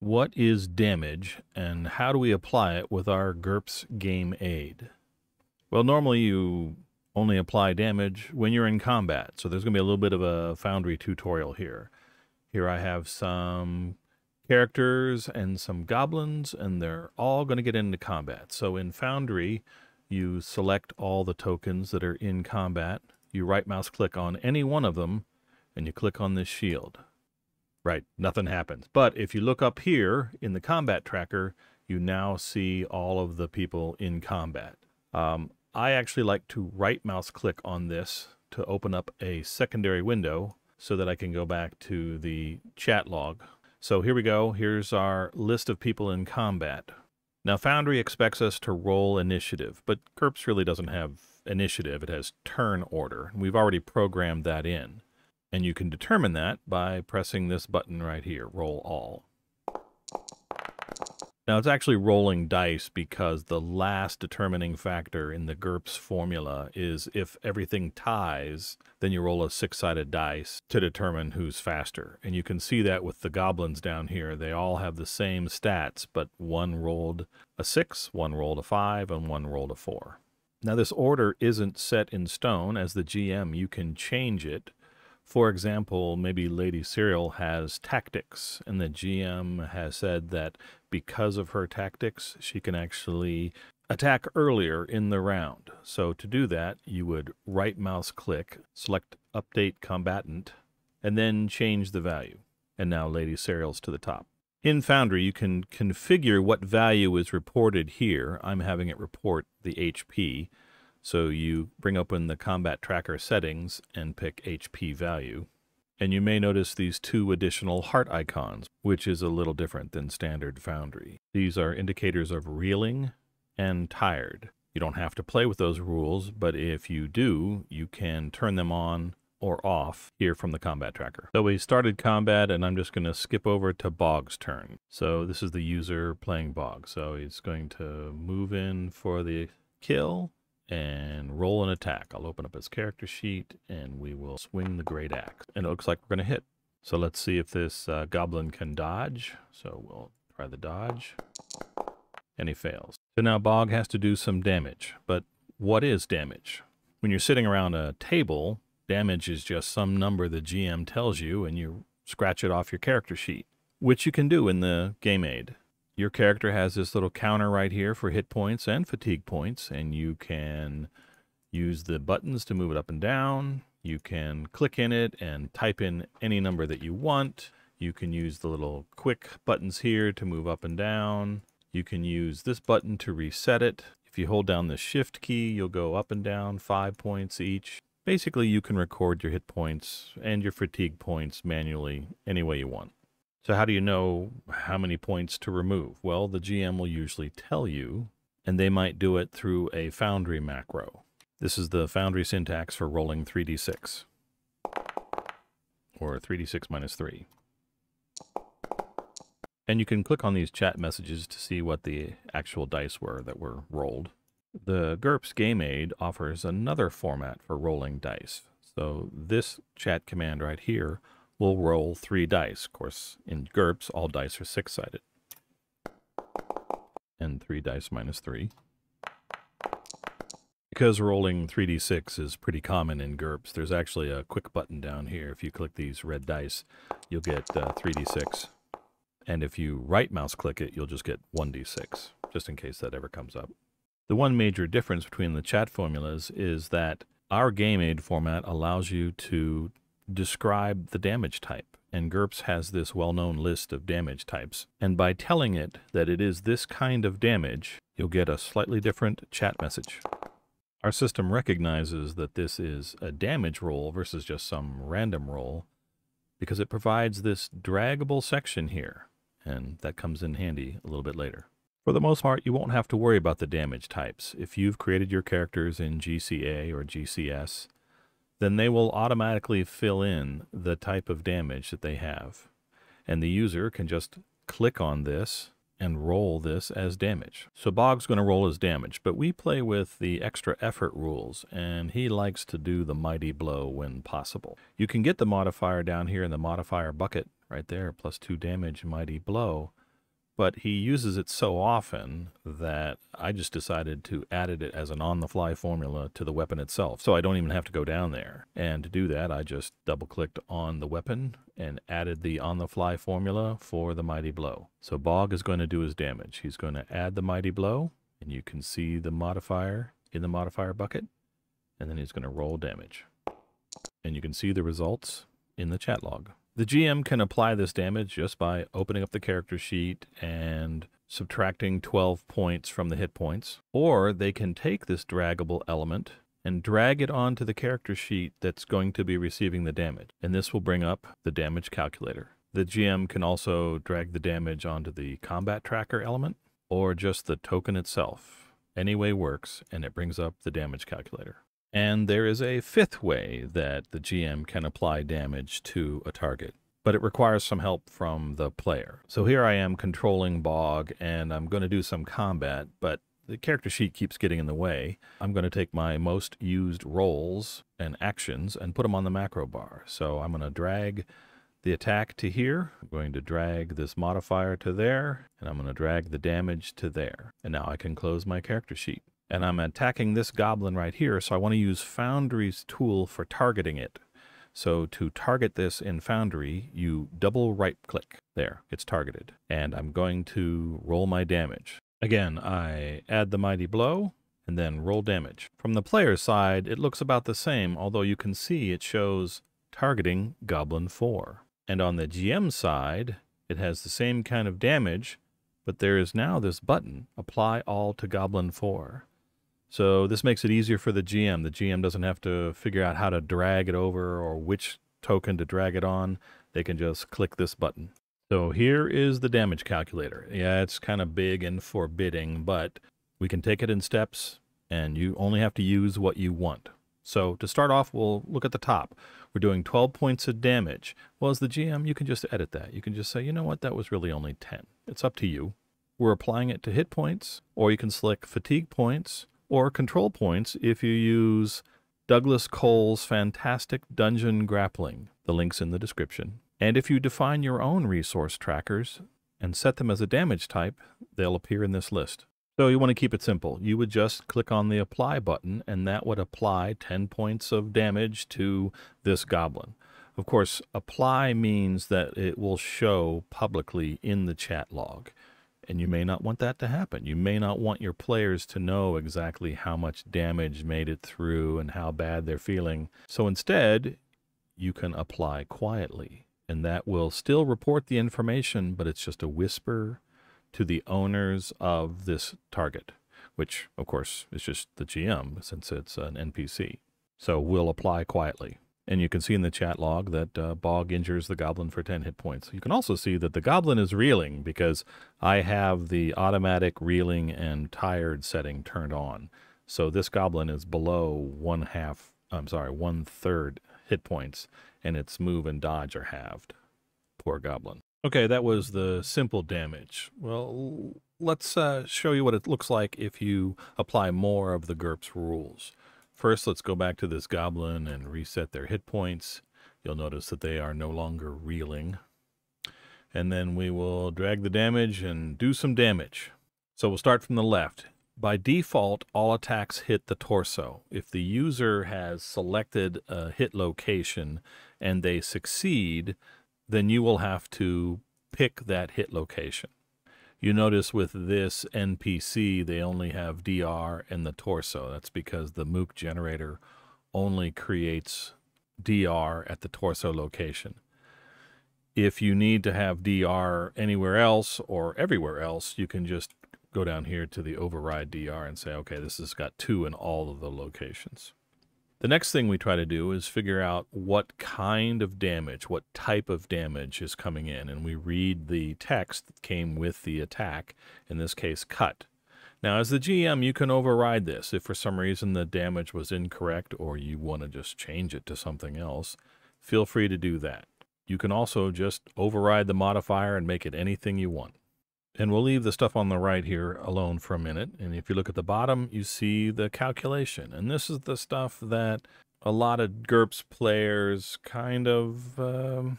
What is damage and how do we apply it with our GURPS game aid? Well, normally you only apply damage when you're in combat. So there's going to be a little bit of a Foundry tutorial here. Here I have some characters and some goblins, and they're all going to get into combat. So in Foundry, you select all the tokens that are in combat. You right mouse click on any one of them, and you click on this shield. Right, nothing happens. But if you look up here in the combat tracker, you now see all of the people in combat. Um, I actually like to right mouse click on this to open up a secondary window so that I can go back to the chat log. So here we go. Here's our list of people in combat. Now Foundry expects us to roll initiative, but GURPS really doesn't have initiative. It has turn order. And we've already programmed that in. And you can determine that by pressing this button right here, roll all. Now it's actually rolling dice because the last determining factor in the GURPS formula is if everything ties, then you roll a six-sided dice to determine who's faster. And you can see that with the goblins down here. They all have the same stats, but one rolled a six, one rolled a five, and one rolled a four. Now this order isn't set in stone. As the GM, you can change it for example, maybe Lady Serial has tactics, and the GM has said that because of her tactics, she can actually attack earlier in the round. So to do that, you would right mouse click, select Update Combatant, and then change the value. And now Lady Serial's to the top. In Foundry, you can configure what value is reported here. I'm having it report the HP. So you bring open the combat tracker settings and pick HP value. And you may notice these two additional heart icons, which is a little different than standard Foundry. These are indicators of reeling and tired. You don't have to play with those rules, but if you do, you can turn them on or off here from the combat tracker. So we started combat and I'm just going to skip over to Bog's turn. So this is the user playing Bog. So he's going to move in for the kill and roll an attack. I'll open up his character sheet and we will swing the great axe. And it looks like we're going to hit. So let's see if this uh, goblin can dodge. So we'll try the dodge. And he fails. So now Bog has to do some damage. But what is damage? When you're sitting around a table, damage is just some number the GM tells you and you scratch it off your character sheet, which you can do in the game aid your character has this little counter right here for hit points and fatigue points, and you can use the buttons to move it up and down. You can click in it and type in any number that you want. You can use the little quick buttons here to move up and down. You can use this button to reset it. If you hold down the shift key, you'll go up and down five points each. Basically, you can record your hit points and your fatigue points manually any way you want. So how do you know how many points to remove? Well, the GM will usually tell you, and they might do it through a Foundry macro. This is the Foundry syntax for rolling 3d6, or 3d6 minus 3. And you can click on these chat messages to see what the actual dice were that were rolled. The GURPS Game Aid offers another format for rolling dice. So this chat command right here we'll roll three dice. Of course, in GURPS, all dice are six-sided. And three dice minus three. Because rolling 3d6 is pretty common in GURPS, there's actually a quick button down here. If you click these red dice, you'll get uh, 3d6. And if you right mouse click it, you'll just get 1d6, just in case that ever comes up. The one major difference between the chat formulas is that our game aid format allows you to describe the damage type. And GURPS has this well-known list of damage types. And by telling it that it is this kind of damage, you'll get a slightly different chat message. Our system recognizes that this is a damage roll versus just some random roll because it provides this draggable section here, and that comes in handy a little bit later. For the most part, you won't have to worry about the damage types. If you've created your characters in GCA or GCS, then they will automatically fill in the type of damage that they have. And the user can just click on this and roll this as damage. So Bog's going to roll as damage, but we play with the extra effort rules, and he likes to do the mighty blow when possible. You can get the modifier down here in the modifier bucket right there, plus two damage mighty blow, but he uses it so often that I just decided to add it as an on the fly formula to the weapon itself. So I don't even have to go down there. And to do that, I just double clicked on the weapon and added the on the fly formula for the Mighty Blow. So Bog is going to do his damage. He's going to add the Mighty Blow, and you can see the modifier in the modifier bucket, and then he's going to roll damage. And you can see the results in the chat log. The GM can apply this damage just by opening up the character sheet and subtracting 12 points from the hit points, or they can take this draggable element and drag it onto the character sheet that's going to be receiving the damage, and this will bring up the damage calculator. The GM can also drag the damage onto the combat tracker element or just the token itself. Any way works, and it brings up the damage calculator. And there is a fifth way that the GM can apply damage to a target, but it requires some help from the player. So here I am controlling Bog, and I'm going to do some combat, but the character sheet keeps getting in the way. I'm going to take my most used rolls and actions and put them on the macro bar. So I'm going to drag the attack to here. I'm going to drag this modifier to there, and I'm going to drag the damage to there. And now I can close my character sheet and I'm attacking this goblin right here, so I want to use Foundry's tool for targeting it. So to target this in Foundry, you double right click. There, it's targeted. And I'm going to roll my damage. Again, I add the Mighty Blow, and then roll damage. From the player's side, it looks about the same, although you can see it shows targeting Goblin 4. And on the GM side, it has the same kind of damage, but there is now this button, Apply All to Goblin 4. So this makes it easier for the GM. The GM doesn't have to figure out how to drag it over or which token to drag it on. They can just click this button. So here is the damage calculator. Yeah, it's kind of big and forbidding, but we can take it in steps and you only have to use what you want. So to start off, we'll look at the top. We're doing 12 points of damage. Well, as the GM, you can just edit that. You can just say, you know what, that was really only 10. It's up to you. We're applying it to hit points, or you can select fatigue points, or control points if you use Douglas Cole's fantastic dungeon grappling. The link's in the description. And if you define your own resource trackers and set them as a damage type, they'll appear in this list. So you want to keep it simple. You would just click on the apply button and that would apply 10 points of damage to this goblin. Of course, apply means that it will show publicly in the chat log. And you may not want that to happen. You may not want your players to know exactly how much damage made it through and how bad they're feeling. So instead, you can apply quietly. And that will still report the information, but it's just a whisper to the owners of this target, which, of course, is just the GM since it's an NPC. So we'll apply quietly. And you can see in the chat log that uh, Bog injures the goblin for 10 hit points. You can also see that the goblin is reeling because I have the automatic reeling and tired setting turned on. So this goblin is below one half, I'm sorry, one third hit points, and its move and dodge are halved. Poor goblin. Okay, that was the simple damage. Well, let's uh, show you what it looks like if you apply more of the GURPS rules. First, let's go back to this goblin and reset their hit points. You'll notice that they are no longer reeling. And then we will drag the damage and do some damage. So we'll start from the left. By default, all attacks hit the torso. If the user has selected a hit location and they succeed, then you will have to pick that hit location. You notice with this NPC, they only have DR in the torso. That's because the Mook generator only creates DR at the torso location. If you need to have DR anywhere else or everywhere else, you can just go down here to the override DR and say, okay, this has got two in all of the locations. The next thing we try to do is figure out what kind of damage, what type of damage is coming in, and we read the text that came with the attack, in this case, cut. Now, as the GM, you can override this. If for some reason the damage was incorrect or you want to just change it to something else, feel free to do that. You can also just override the modifier and make it anything you want. And we'll leave the stuff on the right here alone for a minute. And if you look at the bottom, you see the calculation. And this is the stuff that a lot of GURPS players kind of, um,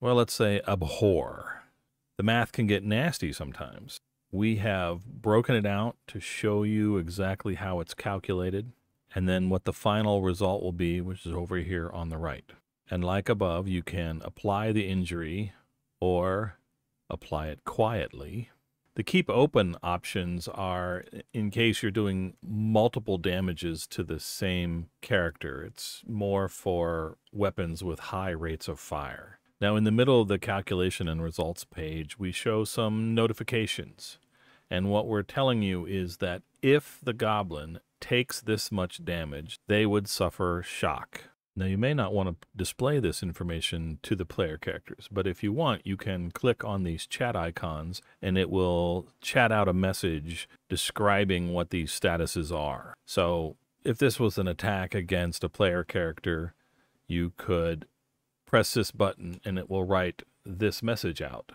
well, let's say abhor. the math can get nasty sometimes. We have broken it out to show you exactly how it's calculated and then what the final result will be, which is over here on the right. And like above, you can apply the injury or apply it quietly. The keep open options are in case you're doing multiple damages to the same character. It's more for weapons with high rates of fire. Now, in the middle of the calculation and results page, we show some notifications. And what we're telling you is that if the goblin takes this much damage, they would suffer shock. Now, you may not want to display this information to the player characters, but if you want, you can click on these chat icons and it will chat out a message describing what these statuses are. So, if this was an attack against a player character, you could press this button and it will write this message out.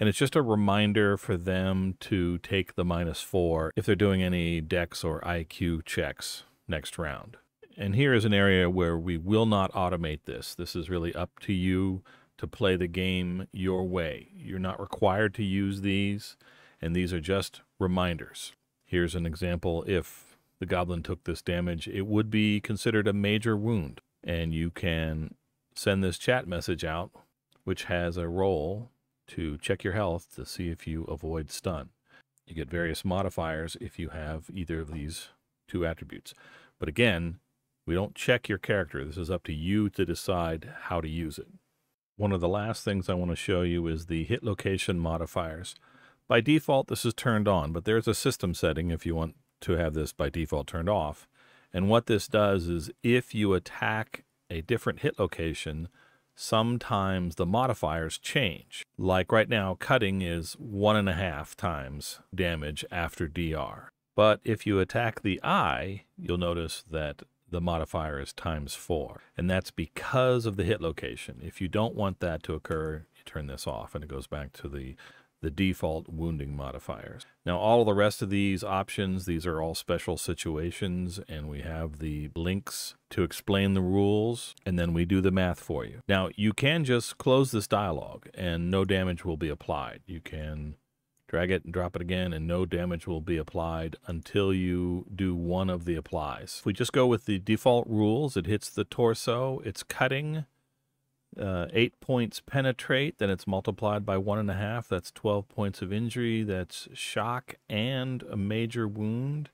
And it's just a reminder for them to take the minus four if they're doing any dex or IQ checks next round. And here is an area where we will not automate this. This is really up to you to play the game your way. You're not required to use these, and these are just reminders. Here's an example if the goblin took this damage, it would be considered a major wound. And you can send this chat message out, which has a roll to check your health to see if you avoid stun. You get various modifiers if you have either of these two attributes. But again, we don't check your character. This is up to you to decide how to use it. One of the last things I want to show you is the hit location modifiers. By default, this is turned on, but there's a system setting if you want to have this by default turned off. And what this does is if you attack a different hit location, sometimes the modifiers change. Like right now, cutting is one and a half times damage after DR. But if you attack the eye, you'll notice that the modifier is times four. And that's because of the hit location. If you don't want that to occur, you turn this off and it goes back to the the default wounding modifiers. Now, all of the rest of these options, these are all special situations, and we have the links to explain the rules, and then we do the math for you. Now, you can just close this dialog, and no damage will be applied. You can drag it and drop it again, and no damage will be applied until you do one of the applies. If we just go with the default rules, it hits the torso, it's cutting, uh, eight points penetrate, then it's multiplied by one and a half. That's 12 points of injury. That's shock and a major wound.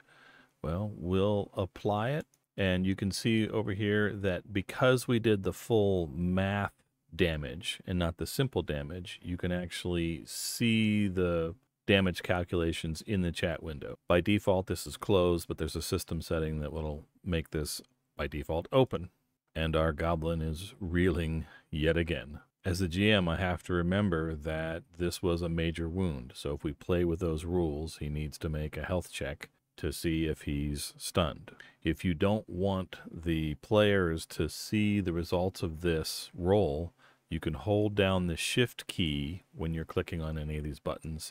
Well, we'll apply it. And you can see over here that because we did the full math damage and not the simple damage, you can actually see the damage calculations in the chat window. By default, this is closed, but there's a system setting that will make this by default open and our goblin is reeling yet again. As the GM, I have to remember that this was a major wound. So if we play with those rules, he needs to make a health check to see if he's stunned. If you don't want the players to see the results of this roll, you can hold down the shift key when you're clicking on any of these buttons,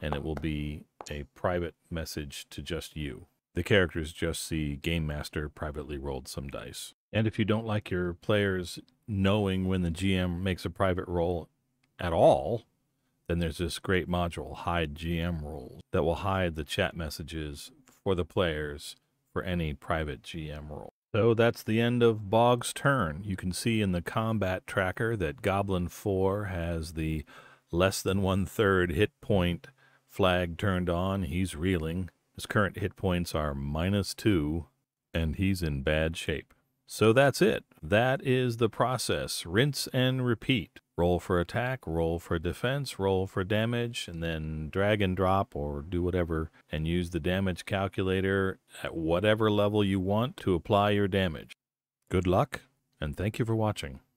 and it will be a private message to just you. The characters just see Game Master privately rolled some dice. And if you don't like your players knowing when the GM makes a private roll at all, then there's this great module, Hide GM Rolls, that will hide the chat messages for the players for any private GM roll. So that's the end of Bog's turn. You can see in the combat tracker that Goblin 4 has the less than one third hit point flag turned on. He's reeling. His current hit points are minus two, and he's in bad shape. So that's it. That is the process. Rinse and repeat. Roll for attack, roll for defense, roll for damage, and then drag and drop or do whatever and use the damage calculator at whatever level you want to apply your damage. Good luck, and thank you for watching.